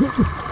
Yeah.